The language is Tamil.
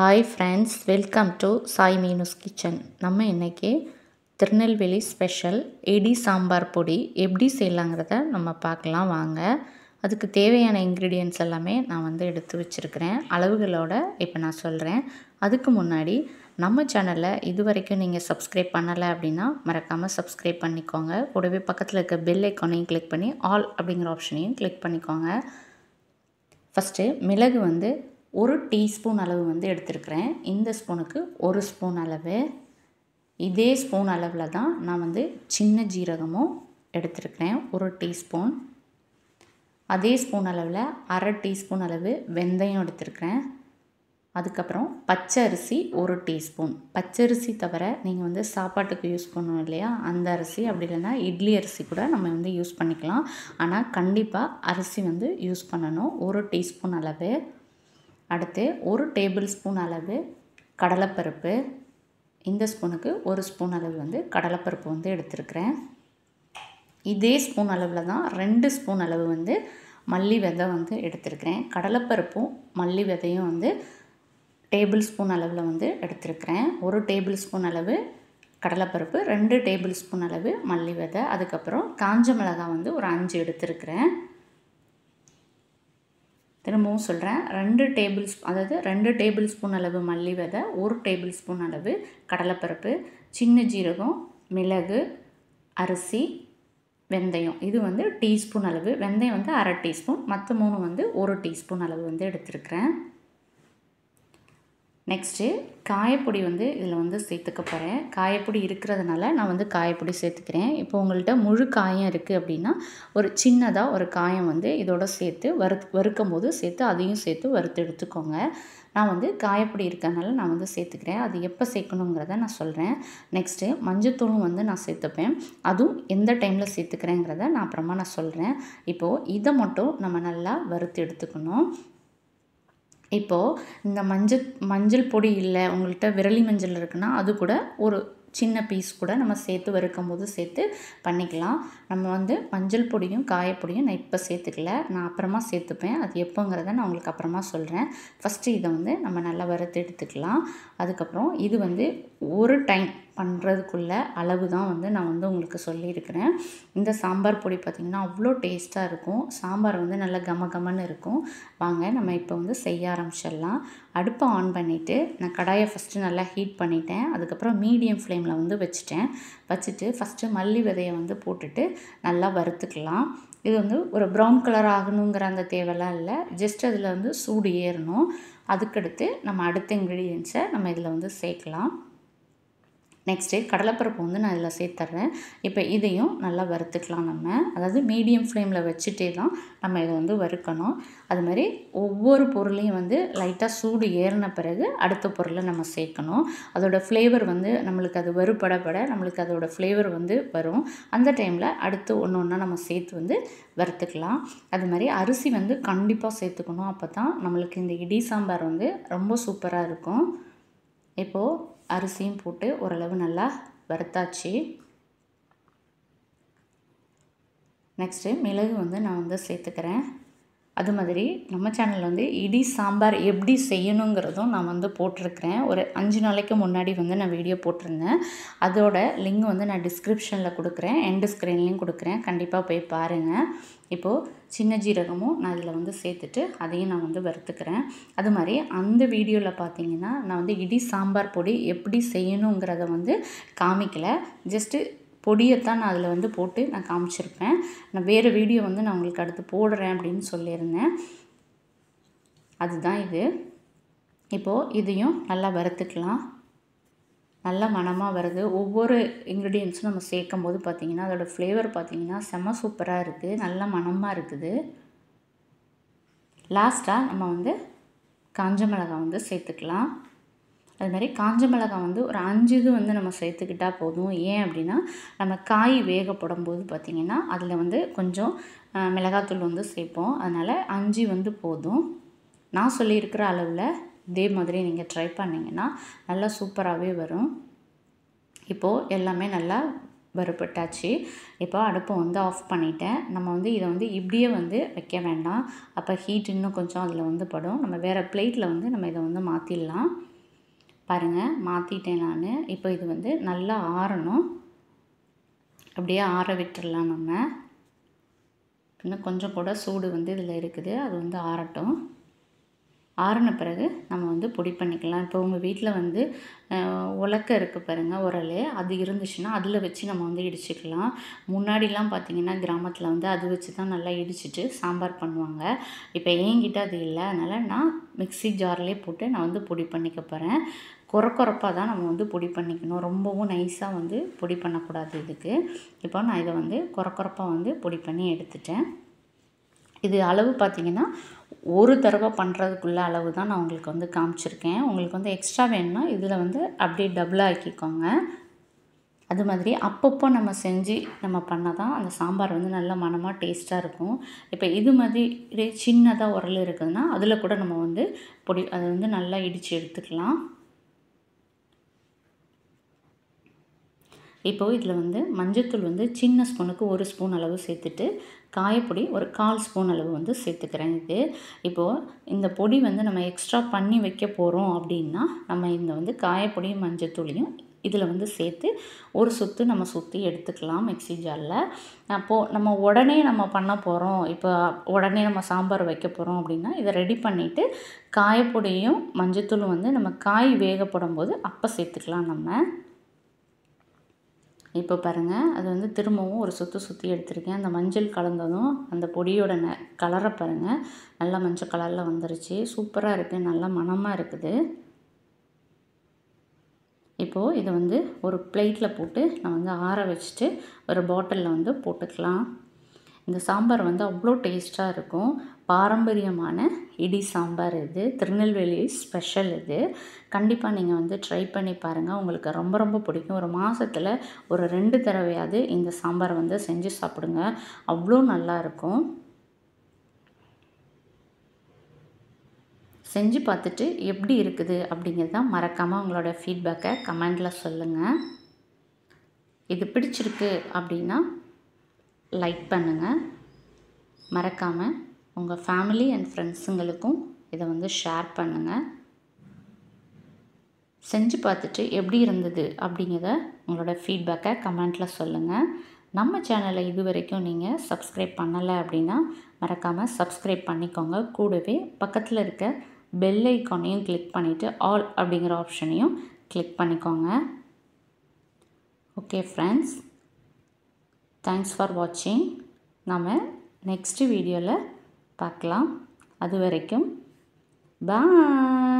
Hi friends welcome to Sai Meenu's kitchen நம்ம இன்றைக்கி திருநெல்வேலி ஸ்பெஷல் எடி சாம்பார் பொடி எப்படி செய்யலாங்கிறத நம்ம பார்க்கலாம் வாங்க. அதுக்கு தேவையான இன்க்ரீடியன்ட்ஸ் எல்லாமே நான் வந்து எடுத்து வச்சுருக்கிறேன். அளவுகளோட இப்போ நான் சொல்கிறேன் அதுக்கு முன்னாடி நம்ம சேனலை இது வரைக்கும் நீங்கள் சப்ஸ்கிரைப் பண்ணலை அப்படின்னா மறக்காமல் சப்ஸ்கிரைப் பண்ணிக்கோங்க. கூடவே பக்கத்தில் இருக்க பெல் ஐக்கானையும் கிளிக் பண்ணி ஆல் அப்படிங்கிற ஆப்ஷனையும் கிளிக் பண்ணிக்கோங்க. ஃபஸ்ட்டு மிளகு வந்து ஒரு டீஸ்பூன் அளவு வந்து எடுத்துருக்குறேன். இந்த ஸ்பூனுக்கு ஒரு ஸ்பூன் அளவு. இதே ஸ்பூன் அளவில் தான் நான் வந்து சின்ன ஜீரகமும் எடுத்திருக்கிறேன். ஒரு டீஸ்பூன். அதே ஸ்பூன் அளவில் அரை டீஸ்பூன் அளவு வெந்தயம் எடுத்துருக்கிறேன். அதுக்கப்புறம் பச்சை அரிசி ஒரு டீஸ்பூன். பச்சை அரிசி தவிர நீங்கள் வந்து சாப்பாட்டுக்கு யூஸ் பண்ணுவோம் இல்லையா? அந்த அரிசி அப்படி இல்லைன்னா இட்லி அரிசி கூட நம்ம வந்து யூஸ் பண்ணிக்கலாம். ஆனால் கண்டிப்பாக அரிசி வந்து யூஸ் பண்ணணும். ஒரு டீஸ்பூன் அளவு. அடுத்து ஒரு டேபிள் ஸ்பூன் அளவு கடலைப்பருப்பு. இந்த ஸ்பூனுக்கு ஒரு ஸ்பூன் அளவு வந்து கடலைப்பருப்பு வந்து எடுத்துருக்கிறேன். இதே ஸ்பூன் அளவில் தான் ரெண்டு ஸ்பூன் அளவு வந்து மல்லி விதை வந்து எடுத்திருக்கிறேன். கடலைப்பருப்பும் மல்லி விதையும் வந்து டேபிள் ஸ்பூன் அளவில் வந்து எடுத்திருக்கிறேன். ஒரு டேபிள் ஸ்பூன் அளவு கடலைப்பருப்பு ரெண்டு டேபிள் ஸ்பூன் அளவு மல்லி விதை அதுக்கப்புறம் காஞ்ச மிளகாய் வந்து ஒரு அஞ்சு எடுத்திருக்கிறேன். திரும்பவும் சொல்கிறேன் ரெண்டு டேபிள் ஸ்பூ அதாவது ரெண்டு டேபிள் ஸ்பூன் அளவு மல்லி விதை ஒரு டேபிள் ஸ்பூன் அளவு கடலைப்பருப்பு சின்ன ஜீரகம் மிளகு அரிசி வெந்தயம். இது வந்து டீஸ்பூன் அளவு. வெந்தயம் வந்து அரை டீஸ்பூன் மற்ற மூணு வந்து ஒரு டீஸ்பூன் அளவு வந்து எடுத்துருக்கிறேன். நெக்ஸ்ட்டு காயப்பொடி வந்து இதில் வந்து சேர்த்துக்க போகிறேன் காயப்பொடி இருக்கிறதுனால நான் வந்து காயப்பொடி சேர்த்துக்கிறேன். இப்போ உங்கள்கிட்ட முழு காயம் இருக்குது அப்படின்னா ஒரு சின்னதாக ஒரு காயம் வந்து இதோட சேர்த்து வறு வறுக்கும் போது சேர்த்து அதையும் சேர்த்து வறுத்து எடுத்துக்கோங்க. நான் வந்து காயப்பொடி இருக்கிறதுனால நான் வந்து சேர்த்துக்கிறேன். அது எப்போ சேர்க்கணுங்கிறத நான் சொல்கிறேன் நெக்ஸ்ட்டு மஞ்சத்தூளும் வந்து நான் சேர்த்துப்பேன். அதுவும் எந்த டைமில் சேர்த்துக்கிறேங்கிறத நான் அப்புறமா நான் சொல்கிறேன் இப்போது இதை மட்டும் நம்ம நல்லா வறுத்து எடுத்துக்கணும். இப்போது இந்த மஞ்சள் மஞ்சள் பொடி இல்லை உங்கள்கிட்ட விரலி மஞ்சள் இருக்குன்னா அது கூட ஒரு சின்ன பீஸ் கூட நம்ம சேர்த்து வறுக்கும் போது சேர்த்து பண்ணிக்கலாம். நம்ம வந்து மஞ்சள் பொடியும் காயப்பொடியும் நான் இப்போ சேர்த்துக்கல. நான் அப்புறமா சேர்த்துப்பேன். அது எப்போங்கிறத நான் உங்களுக்கு அப்புறமா சொல்கிறேன் ஃபஸ்ட்டு இதை வந்து நம்ம நல்லா வறுத்து எடுத்துக்கலாம். அதுக்கப்புறம் இது வந்து ஒரு டைம் பண்ணுறதுக்குள்ள அளவு தான் வந்து நான் வந்து உங்களுக்கு சொல்லியிருக்கிறேன். இந்த சாம்பார் பொடி பார்த்திங்கன்னா அவ்வளோ டேஸ்ட்டாக இருக்கும். சாம்பார் வந்து நல்லா கம கமன்னு இருக்கும். வாங்க நம்ம இப்போ வந்து செய்ய ஆரம்பிச்சிடலாம். அடுப்பை ஆன் பண்ணிவிட்டு நான் கடாயை ஃபஸ்ட்டு நல்லா ஹீட் பண்ணிட்டேன். அதுக்கப்புறம் மீடியம் ஃப்ளேமில் வந்து வச்சுட்டேன். வச்சுட்டு ஃபஸ்ட்டு மல்லி விதையை வந்து போட்டுட்டு நல்லா வறுத்துக்கலாம். இது வந்து ஒரு ப்ரௌன் கலர் ஆகணுங்கிற அந்த தேவைலாம் இல்லை. ஜஸ்ட் அதில் வந்து சூடு ஏறணும். அதுக்கடுத்து நம்ம அடுத்த இன்க்ரீடியன்ஸை நம்ம இதில் வந்து சேர்க்கலாம். நெக்ஸ்ட்டு கடலைப்பருப்பு வந்து நான் இதில் சேர்த்துட்றேன். இப்போ இதையும் நல்லா வறுத்துக்கலாம் நம்ம. அதாவது மீடியம் ஃப்ளேமில் வச்சுட்டே தான் நம்ம இதை வந்து வறுக்கணும். அது மாதிரி ஒவ்வொரு பொருளையும் வந்து லைட்டாக சூடு ஏறின பிறகு அடுத்த பொருளை நம்ம சேர்க்கணும். அதோடய ஃப்ளேவர் வந்து நம்மளுக்கு அது வறுபடப்பட நம்மளுக்கு அதோடய ஃப்ளேவர் வந்து வரும். அந்த டைமில் அடுத்து ஒன்று ஒன்றா நம்ம சேர்த்து வந்து வறுத்துக்கலாம். அது மாதிரி அரிசி வந்து கண்டிப்பாக சேர்த்துக்கணும். அப்போ தான் நம்மளுக்கு இந்த இடி சாம்பார் வந்து ரொம்ப சூப்பராக இருக்கும். இப்போது அரிசியும் போட்டு ஓரளவு நல்லா வறுத்தாச்சு. நெக்ஸ்ட்டு மிளகு வந்து நான் வந்து சேர்த்துக்கிறேன். அது மாதிரி நம்ம சேனலில் வந்து இடி சாம்பார் எப்படி செய்யணுங்கிறதும் நான் வந்து போட்டிருக்கிறேன். ஒரு அஞ்சு நாளைக்கு முன்னாடி வந்து நான் வீடியோ போட்டிருந்தேன். அதோட லிங்க் வந்து நான் டிஸ்கிரிப்ஷனில் கொடுக்குறேன். எண்டு ஸ்க்ரீன்லேயும் கொடுக்குறேன். கண்டிப்பாக போய் பாருங்கள் இப்போது சின்ன ஜீரகமும் நான் இதில் வந்து சேர்த்துட்டு அதையும் நான் வந்து வறுத்துக்கிறேன். அது மாதிரி அந்த வீடியோவில் பார்த்தீங்கன்னா நான் வந்து இடி சாம்பார் பொடி எப்படி செய்யணுங்கிறத வந்து காமிக்கலை. ஜஸ்ட்டு பொடியைத்தான் நான் அதில் வந்து போட்டு நான் காமிச்சிருப்பேன். நான் வேறு வீடியோ வந்து நான் உங்களுக்கு அடுத்து போடுறேன் அப்படின்னு சொல்லியிருந்தேன். அதுதான் இது. இப்போது இதையும் நல்லா வறுத்துக்கலாம். நல்ல மணமாக வருது ஒவ்வொரு இன்க்ரீடியன்ஸும் நம்ம சேர்க்கும் போது பார்த்திங்கன்னா அதோடய ஃப்ளேவர் பார்த்திங்கன்னா செம்ம சூப்பராக இருக்குது நல்ல மணமாக இருக்குது. லாஸ்ட்டாக நம்ம வந்து காஞ்ச மிளகாய் வந்து சேர்த்துக்கலாம். அது மாதிரி காஞ்ச மிளகாய் வந்து ஒரு அஞ்சு இது வந்து நம்ம சேர்த்துக்கிட்டால் போதும். ஏன் அப்படின்னா நம்ம காய் வேகப்படும் போது பார்த்திங்கன்னா அதில் வந்து கொஞ்சம் மிளகாத்தூள் வந்து சேர்ப்போம். அதனால் அஞ்சு வந்து போதும். நான் சொல்லியிருக்கிற அளவில் இதே மாதிரி நீங்கள் ட்ரை பண்ணிங்கன்னா நல்லா சூப்பராகவே வரும். இப்போது எல்லாமே நல்லா வறுபட்டாச்சு. இப்போ அடுப்பை வந்து ஆஃப் பண்ணிட்டேன். நம்ம வந்து இதை வந்து இப்படியே வந்து வைக்க வேண்டாம். அப்போ ஹீட் இன்னும் கொஞ்சம் அதில் வந்து படும். நம்ம வேறு பிளேட்டில் வந்து நம்ம இதை வந்து மாற்றிடலாம் பாருங்கள் மாற்றிட்டேன் நான். இப்போ இது வந்து நல்லா ஆறணும். அப்படியே ஆற விட்டுடலாம் நம்ம. இன்னும் கொஞ்சம் கூட சூடு வந்து இதில் இருக்குது. அது வந்து ஆறட்டும். ஆறின பிறகு நம்ம வந்து பொடி பண்ணிக்கலாம். இப்போ உங்கள் வீட்டில் வந்து உலக்க இருக்குது பாருங்கள் உரல். அது இருந்துச்சுன்னா அதில் வச்சு நம்ம வந்து இடிச்சுக்கலாம். முன்னாடிலாம் பார்த்திங்கன்னா கிராமத்தில் வந்து அது வச்சு தான் நல்லா இடிச்சிட்டு சாம்பார் பண்ணுவாங்க. இப்போ என்கிட்ட அது இல்லை. அதனால் நான் மிக்ஸி ஜார்லேயே போட்டு நான் வந்து பொடி பண்ணிக்க போகிறேன் குறக்குறப்பாக தான் நம்ம வந்து பொடி பண்ணிக்கணும். ரொம்பவும் நைஸாக வந்து பொடி பண்ணக்கூடாது இதுக்கு. இப்போ நான் இதை வந்து குறக்குறப்பாக வந்து பொடி பண்ணி எடுத்துட்டேன். இது அளவு பார்த்திங்கன்னா ஒரு தடவை பண்ணுறதுக்குள்ள அளவு தான் நான் உங்களுக்கு வந்து காமிச்சிருக்கேன். உங்களுக்கு வந்து எக்ஸ்ட்ரா வேணும்னா இதில் வந்து அப்படியே டபுளாக ஆக்கிக்கோங்க. அது மாதிரி அப்பப்போ நம்ம செஞ்சு நம்ம பண்ணால் தான் அந்த சாம்பார் வந்து நல்ல மனமாக டேஸ்ட்டாக இருக்கும். இப்போ இது மாதிரி சின்னதாக உரல் இருக்குதுன்னா அதில் கூட நம்ம வந்து பொடி அதை வந்து நல்லா இடித்து எடுத்துக்கலாம். இப்போது இதில் வந்து மஞ்சத்தூள் வந்து சின்ன ஸ்பூனுக்கு ஒரு ஸ்பூன் அளவு சேர்த்துட்டு காயப்பொடி ஒரு கால் ஸ்பூன் அளவு வந்து சேர்த்துக்கிறேன் இது. இப்போது இந்த பொடி வந்து நம்ம எக்ஸ்ட்ரா பண்ணி வைக்க போகிறோம் அப்படின்னா நம்ம இந்த வந்து காயப்பொடியும் மஞ்சத்தூளையும் இதில் வந்து சேர்த்து ஒரு சுற்று நம்ம சுற்றி எடுத்துக்கலாம் மிக்ஸி ஜாரில். அப்போது நம்ம உடனே நம்ம பண்ண போகிறோம் இப்போ உடனே நம்ம சாம்பார் வைக்க போகிறோம் அப்படின்னா இதை ரெடி பண்ணிவிட்டு காயப்பொடியும் மஞ்சத்தூளும் வந்து நம்ம காய் வேகப்படும் போது அப்போ சேர்த்துக்கலாம் நம்ம. இப்போ பாருங்கள் அது வந்து திரும்பவும் ஒரு சுற்று சுற்றி எடுத்திருக்கேன். அந்த மஞ்சள் கலந்ததும் அந்த பொடியோட ந கலரை பாருங்கள் நல்லா மஞ்சள் கலரில் வந்துருச்சு. சூப்பராக இருக்குது நல்லா மணமாக இருக்குது. இப்போது இதை வந்து ஒரு பிளேட்டில் போட்டு நான் வந்து ஆற வச்சுட்டு ஒரு பாட்டிலில் வந்து போட்டுக்கலாம். இந்த சாம்பார் வந்து அவ்வளோ டேஸ்ட்டாக இருக்கும். பாரம்பரியமான இடி சாம்பார் இது. திருநெல்வேலி ஸ்பெஷல் இது. கண்டிப்பாக நீங்கள் வந்து ட்ரை பண்ணி பாருங்கள் உங்களுக்கு ரொம்ப ரொம்ப பிடிக்கும். ஒரு மாதத்தில் ஒரு ரெண்டு தடவையாவது இந்த சாம்பார் வந்து செஞ்சு சாப்பிடுங்க. அவ்வளோ நல்லாயிருக்கும் செஞ்சு பார்த்துட்டு எப்படி இருக்குது அப்படிங்கிறது தான் மறக்காமல் உங்களோட ஃபீட்பேக்கை கமெண்டில் சொல்லுங்கள் இது பிடிச்சிருக்கு அப்படின்னா லைக் பண்ணுங்கள் மறக்காமல் உங்கள் ஃபேமிலி அண்ட் ஃப்ரெண்ட்ஸுங்களுக்கும் இதை வந்து ஷேர் பண்ணுங்கள் செஞ்சு பார்த்துட்டு எப்படி இருந்தது அப்படிங்கிறத உங்களோட ஃபீட்பேக்கை கமெண்ட்டில் சொல்லுங்கள் நம்ம சேனலை இது வரைக்கும் நீங்கள் சப்ஸ்கிரைப் பண்ணலை அப்படின்னா மறக்காமல் சப்ஸ்கிரைப் பண்ணிக்கோங்க. கூடவே பக்கத்தில் இருக்க பெல் ஐக்கானையும் கிளிக் பண்ணிவிட்டு ஆல் அப்படிங்கிற ஆப்ஷனையும் கிளிக் பண்ணிக்கோங்க. ஓகே ஃப்ரெண்ட்ஸ் தேங்க்ஸ் ஃபார் வாட்சிங் நம்ம நெக்ஸ்ட் வீடியோவில் பார்க்கலாம். அது வரைக்கும் பாய்